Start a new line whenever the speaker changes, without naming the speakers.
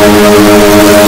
Thank you.